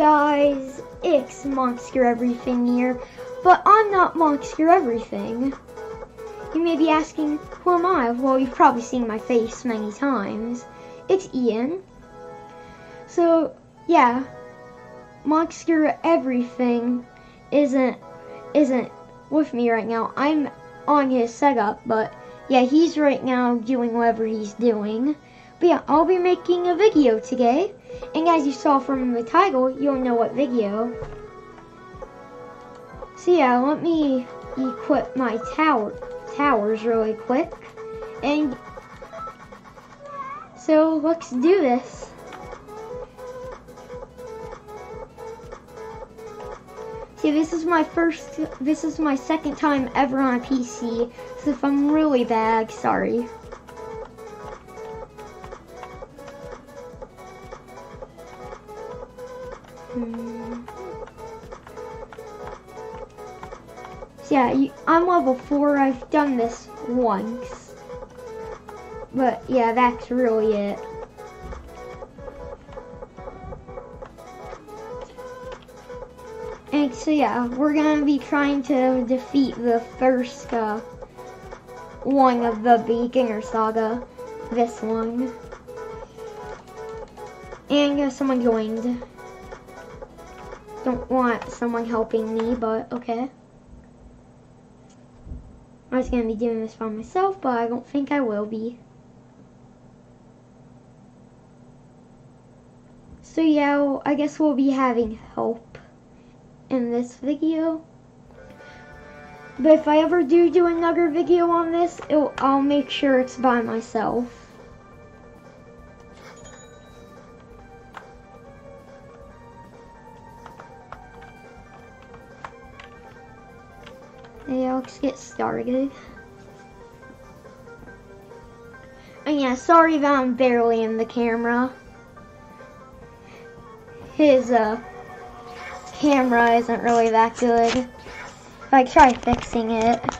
guys, it's Monster Everything here, but I'm not Monster Everything. You may be asking, who am I? Well, you've probably seen my face many times. It's Ian. So, yeah, Monster Everything isn't isn't with me right now. I'm on his setup, but yeah, he's right now doing whatever he's doing. But yeah, I'll be making a video today. And as you saw from the title, you'll know what video. So yeah, let me equip my tower towers really quick. And so let's do this. See, this is my first, this is my second time ever on a PC, so if I'm really bad, sorry. So yeah, you, I'm level 4, I've done this once. But yeah, that's really it. And so yeah, we're gonna be trying to defeat the first uh, one of the beginner saga, this one. And uh, someone joined. Don't want someone helping me, but okay. I was gonna be doing this by myself, but I don't think I will be. So yeah, I guess we'll be having help in this video. But if I ever do do another video on this, I'll make sure it's by myself. Let's get started. And yeah, sorry that I'm barely in the camera. His, uh, camera isn't really that good. I try fixing it.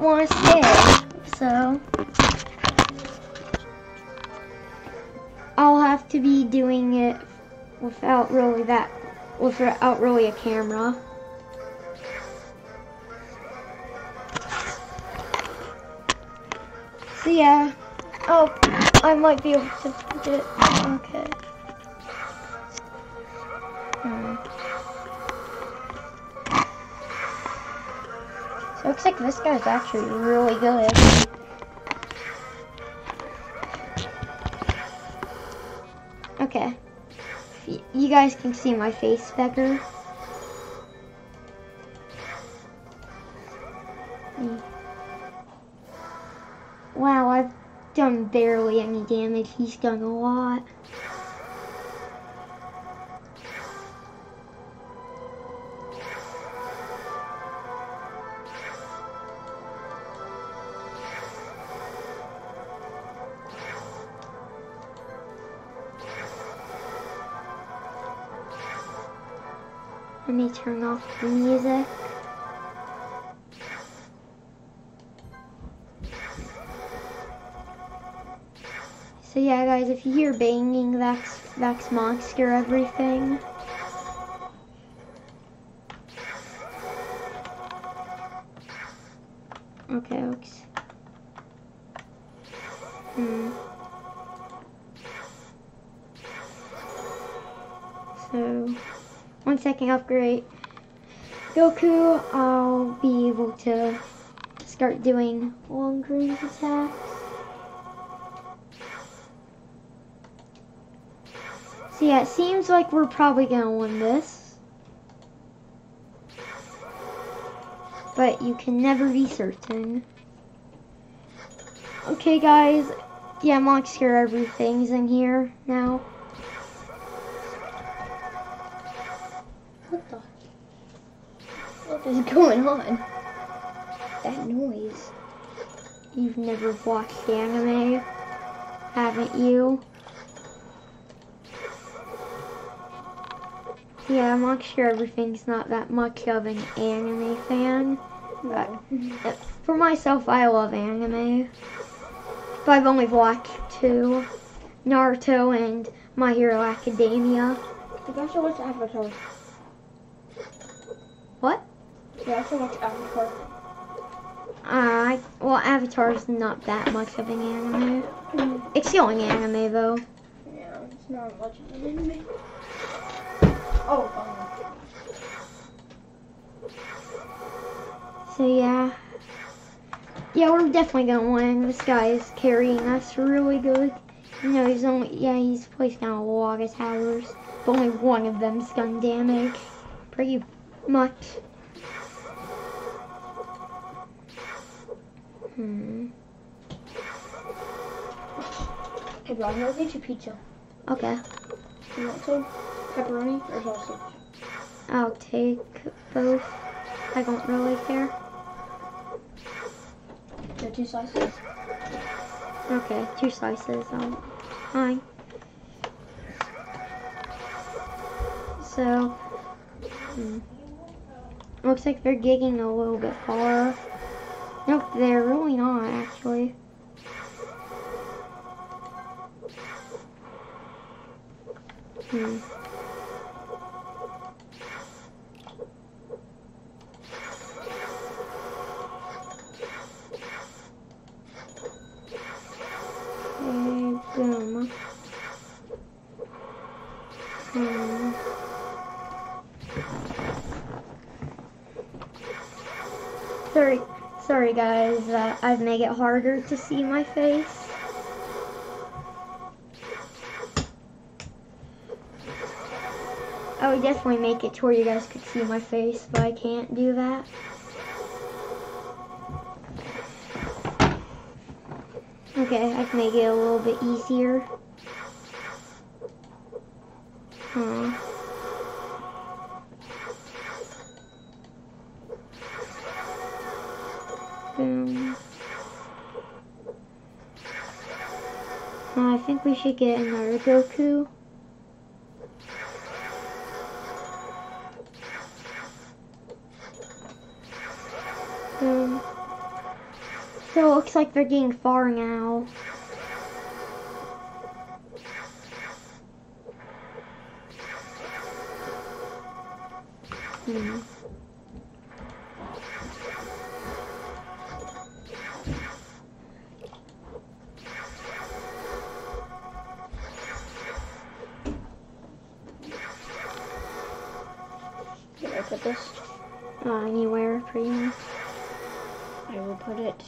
To stay, so... I'll have to be doing it without really that without really a camera. So yeah. Oh, I might be able to put it. Okay. Hmm. Looks like this guy's actually really good. Okay you guys can see my face better. Hmm. Wow, I've done barely any damage. He's done a lot. Turn off the music. So yeah guys, if you hear banging, that's, that's Monster everything. Okay, oops. Hmm. So... Second upgrade. Goku, I'll be able to start doing long range attacks. So yeah, it seems like we're probably gonna win this. But you can never be certain. Okay guys, yeah, monster everything's in here now. Is going on? That noise. You've never watched anime, haven't you? Yeah, I'm not sure everything's not that much of an anime fan. But For myself, I love anime. But I've only watched two Naruto and My Hero Academia. I guess I watch Avatar. What? You also watch Avatar. Uh, I, well, Avatar's not that much of an anime. It's still an anime, though. Yeah, it's not much of an anime. Oh, um, So, yeah. Yeah, we're definitely gonna win. This guy is carrying us really good. You know, he's only, yeah, he's placed down a lot of towers. But only one of them's done damage. Pretty much. Hmm. hey, bro, I'm gonna get you pizza. Okay. You want some? Pepperoni or sausage? I'll take both. I don't really care. The two slices? Okay, two slices. Um, fine. So, hmm. looks like they're gigging a little bit far. Nope, they're really not actually. Hmm. I've made it harder to see my face. I would definitely make it to where you guys could see my face, but I can't do that. Okay, I can make it a little bit easier. Huh. Boom. Uh, I think we should get another Goku. Boom. So it looks like they're getting far now. Put this? Uh, anywhere, pretty much. I will put it.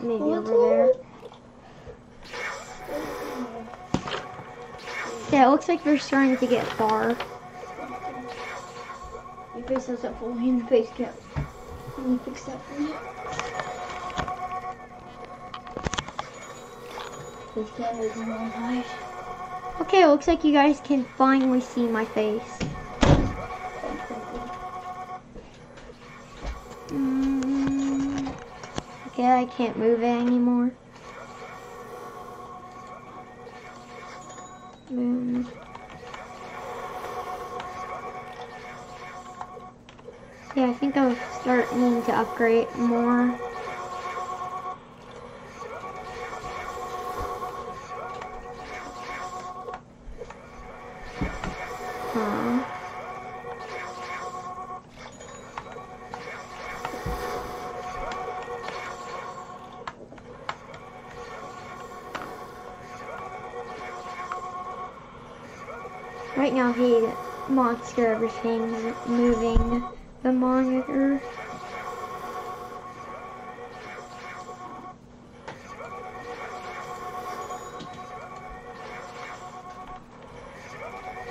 Maybe over there. Yeah, it looks like they're starting to get far. Your face doesn't fully in the face cap. Can you fix that for me? Face cam is in my eyes. Okay, it looks like you guys can finally see my face. Mm, okay, I can't move it anymore. Mm. Yeah, I think I'll start needing to upgrade more. Right now, the monster everything's moving the monitor.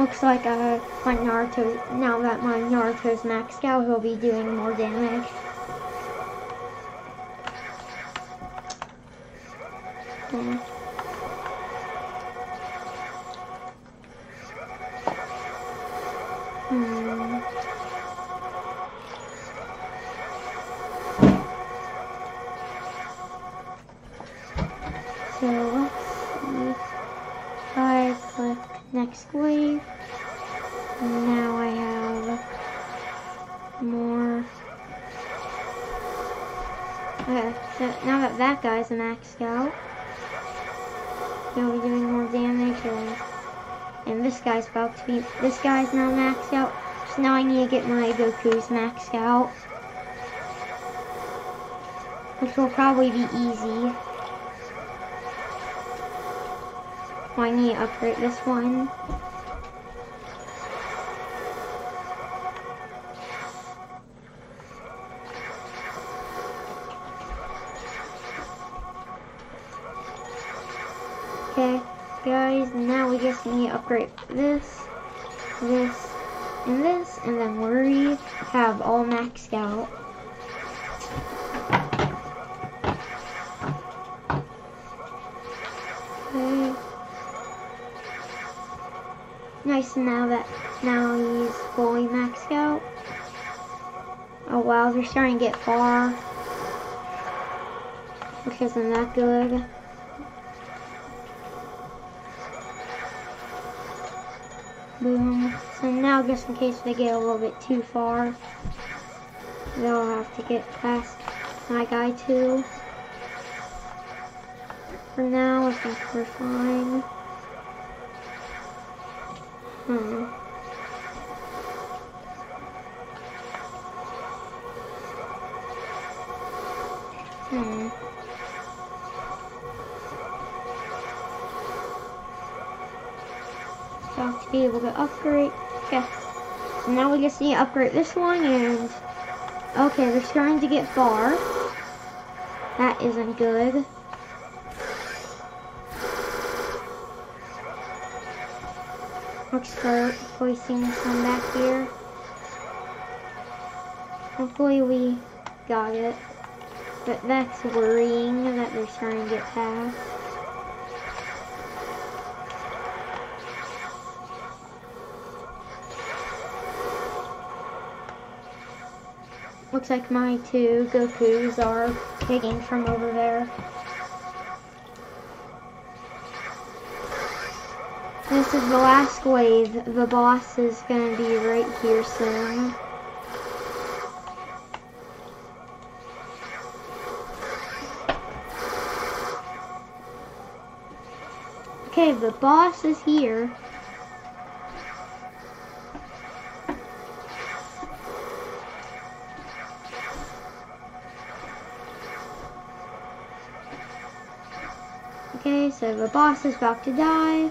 Looks like uh, my Naruto, now that my Naruto's maxed out, he'll be doing more damage. So let's see. I click next wave. Now I have more. Okay, so now that that guy's maxed out, he'll be doing more damage. And, and this guy's about to be. This guy's now maxed out. So now I need to get my Goku's maxed out. Which will probably be easy. I need to upgrade this one. Okay, guys, now we just need to upgrade this, this, and this, and then we have all maxed out. Nice now that now he's fully maxed out. Oh wow, they're starting to get far. Which isn't that good. Boom. So now just in case they get a little bit too far, they'll have to get past my guy too. For now, I think we're fine. Hmm. Hmm. So to be able to upgrade. Okay. So now we just need to upgrade this one and okay, they're starting to get far. That isn't good. Let's start placing some back here. Hopefully we got it. But that's worrying that they're starting to get past. Looks like my two Gokus are taking from over there. This is the last wave. The boss is gonna be right here soon. Okay, the boss is here. Okay, so the boss is about to die.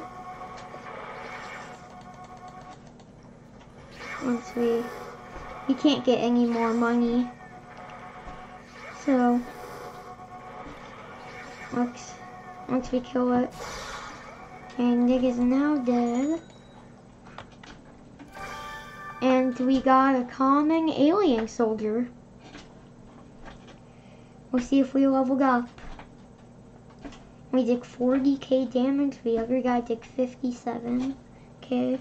Once we, we can't get any more money. So, once, once we kill it, and Nick is now dead. And we got a common alien soldier. We'll see if we leveled up. We did 40k damage, the other guy did 57k.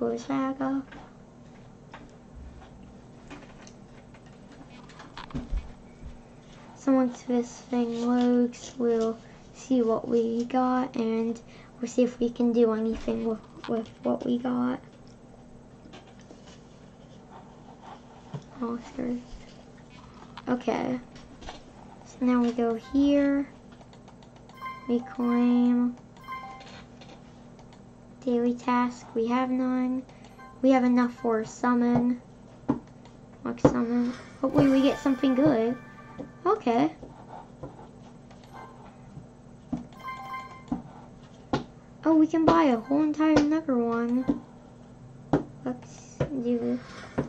That. So once this thing loads, we'll see what we got and we'll see if we can do anything with, with what we got. Oscar. Okay. So now we go here. Reclaim. Daily task. We have none. We have enough for summon. Like summon. Hopefully we get something good. Okay. Oh, we can buy a whole entire another one. Let's do this.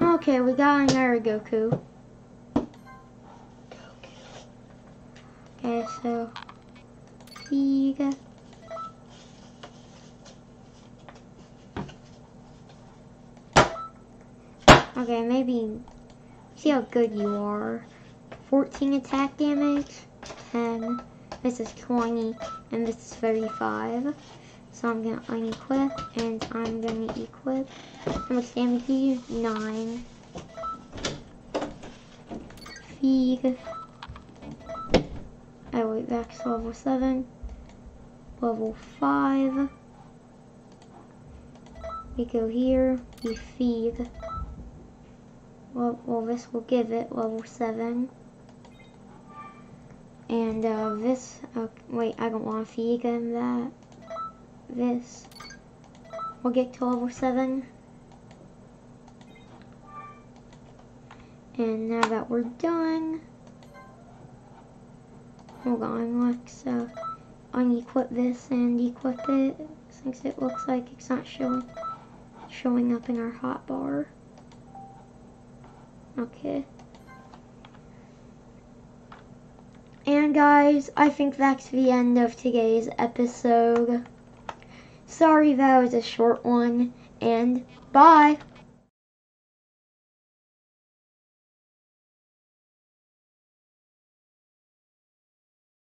Okay, we got another Goku. Okay, so Sieg. Okay, maybe see how good you are. 14 attack damage, 10. This is 20, and this is 35. So I'm gonna unequip, and I'm gonna equip. How much damage do you? 9. Feed. Oh wait, back to level 7. Level 5. we go here, we feed. Well, well this will give it level 7. And uh, this, uh, wait, I don't want to feed him that. This will get to level 7. And now that we're done, hold on, let's uh, unequip this and equip it since it looks like it's not showing showing up in our hotbar. Okay. And guys, I think that's the end of today's episode. Sorry that was a short one, and bye!